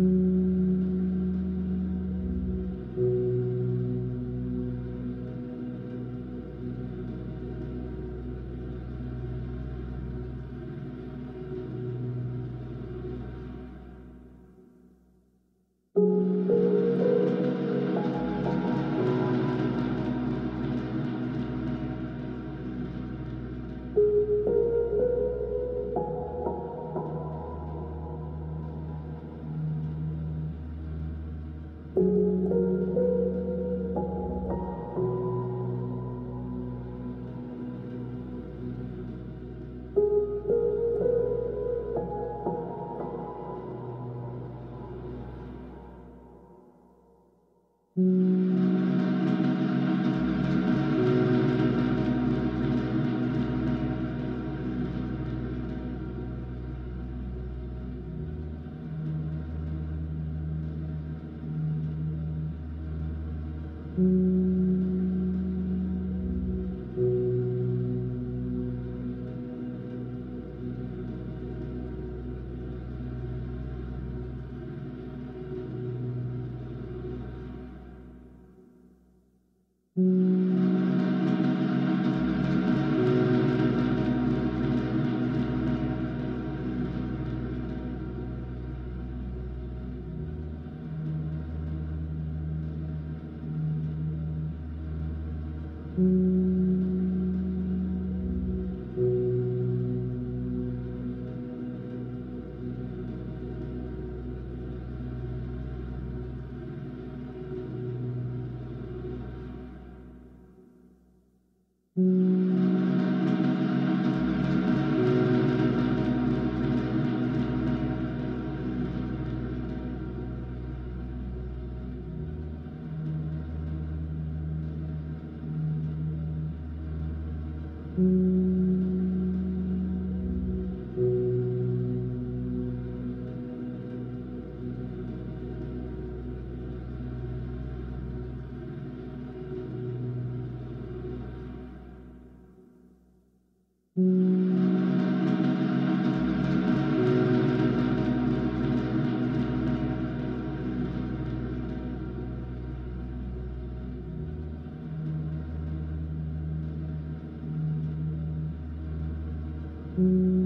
Mm-hmm. Mm-hmm. Mm-hmm. Mm-hmm.